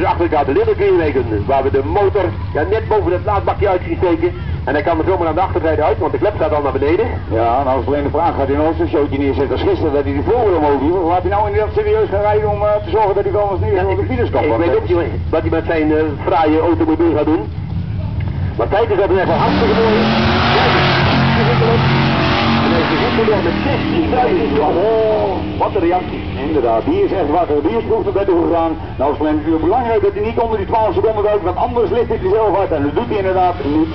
Dus achter elkaar de Little waar we de motor ja, net boven het laadbakje uit zien steken. En hij kan er zomaar aan de achterzijde uit, want de klep staat al naar beneden. Ja, nou is alleen de vraag, gaat hij nog een showtje neerzetten als gisteren dat hij die voorwiel omhoog hield? Of hij nou inderdaad serieus gaan rijden om uh, te zorgen dat hij wel eens niet Ja, over de files kan ik weet ook niet wat hij met zijn uh, fraaie automobiel gaat doen. Maar tijd is dat even hartstikke mooi. Kijk erop. En hij is goed nog met 16 wat een reactie. Inderdaad, die is echt wakker. Die is vroeg naar bed gegaan. Nou is het natuurlijk belangrijk dat hij niet onder die 12 seconden duikt, want anders ligt hij er zelf uit. En dat doet hij inderdaad niet.